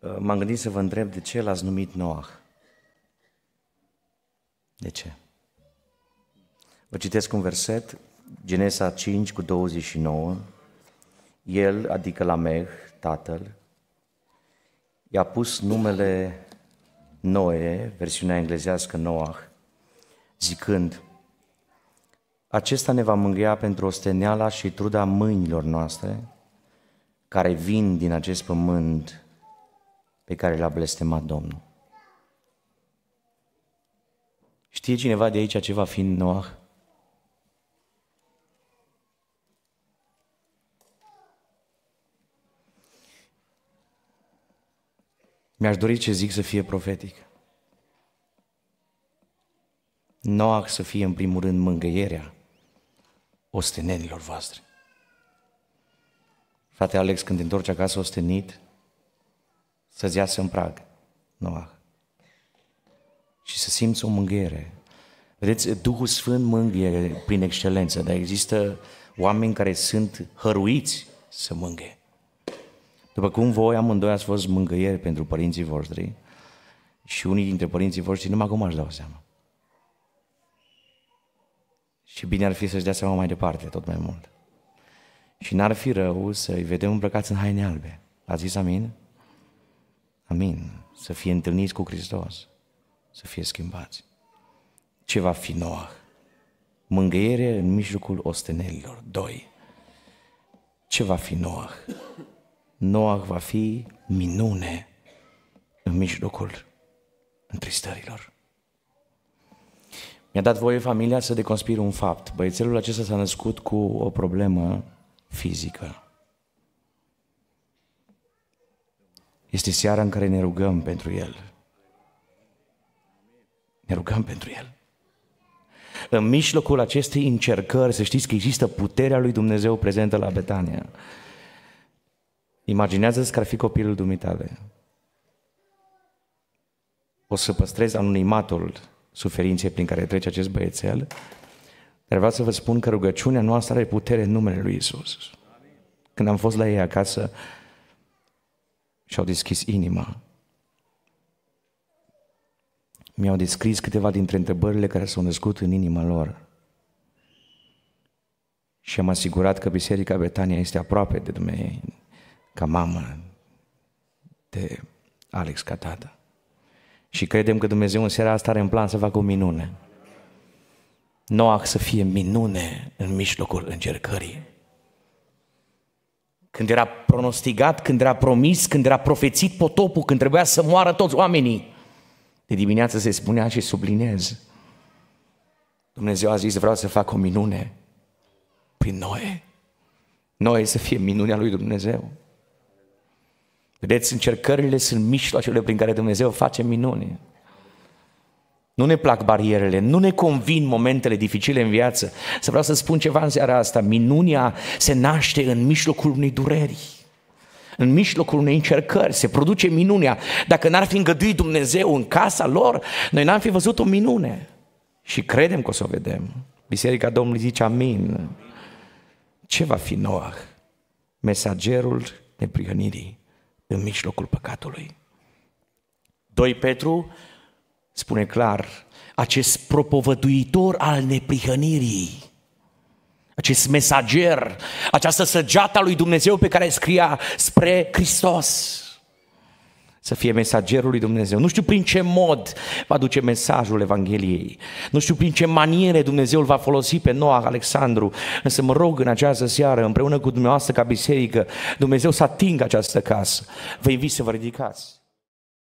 Uh, m-am gândit să vă întreb de ce l-ați numit Noah. De ce? Vă citesc un verset, Genesa 5 cu 29. El, adică Lameh, tatăl, i-a pus numele Noe, versiunea englezească Noah, zicând, acesta ne va mângâia pentru osteneala și truda mâinilor noastre, care vin din acest pământ pe care l-a blestemat Domnul. Știe cineva de aici ce va fi în Noah? Mi-aș dori ce zic să fie profetic. Noah să fie în primul rând mângâierea ostenenilor voastre. Frate Alex, când te întorci acasă ostenit, să-ți iasă în prag, Noah. Și să simți o mânghiere. Vedeți, Duhul Sfânt mângâie prin excelență, dar există oameni care sunt hăruiți să mângâie. După cum voi amândoi ați fost mângâieri pentru părinții voștri și unii dintre părinții voștri numai acum aș dau seama. Și bine ar fi să-și dea seama mai departe, tot mai mult. Și n-ar fi rău să-i vedem îmbrăcați în haine albe. Ați zis amin? Amin. Să fie întâlniți cu Hristos. Să fie schimbați. Ce va fi Noah? Mângâiere în mijlocul ostenelilor. Doi. Ce va fi Noah? Noah va fi minune în mijlocul întristărilor. Mi-a dat voie familia să deconspir un fapt. Băiețelul acesta s-a născut cu o problemă fizică. Este seara în care ne rugăm pentru el. Ne rugăm pentru el. În mijlocul acestei încercări, să știți că există puterea lui Dumnezeu prezentă la Betania. Imaginează-ți că ar fi copilul dumitale. O să păstrezi anonimatul suferinței prin care trece acest băiețel, dar vreau să vă spun că rugăciunea noastră are putere în numele Lui Isus. Când am fost la ei acasă, și-au deschis inima. Mi-au descris câteva dintre întrebările care s-au născut în inima lor. Și am asigurat că Biserica Betania este aproape de dumneavoastră, ca mamă, de Alex ca tată. Și credem că Dumnezeu în seara asta are în plan să facă o minune. Noac să fie minune în mijlocul încercării. Când era pronosticat, când era promis, când era profețit potopul, când trebuia să moară toți oamenii. De dimineață se spunea și sublinez. Dumnezeu a zis, vreau să fac o minune prin Noe. Noe să fie minunea lui Dumnezeu. Vedeți, încercările sunt mijloacele prin care Dumnezeu face minuni. Nu ne plac barierele, nu ne convin momentele dificile în viață. Să vreau să spun ceva în seara asta. Minunia se naște în mijlocul unei dureri. În mijlocul unei încercări se produce minunia. Dacă n-ar fi îngăduit Dumnezeu în casa lor, noi n-am fi văzut o minune. Și credem că o să o vedem. Biserica Domnului zice amin. Ce va fi Noah? Mesagerul neprihănirii în mijlocul păcatului. 2 Petru spune clar, acest propovăduitor al neprihănirii, acest mesager, această săgeată lui Dumnezeu pe care scria spre Hristos. Să fie mesagerul lui Dumnezeu. Nu știu prin ce mod va duce mesajul Evangheliei. Nu știu prin ce maniere Dumnezeu îl va folosi pe Noah Alexandru. Însă mă rog în această seară, împreună cu dumneavoastră ca biserică, Dumnezeu să atingă această casă. Vă invit să vă ridicați.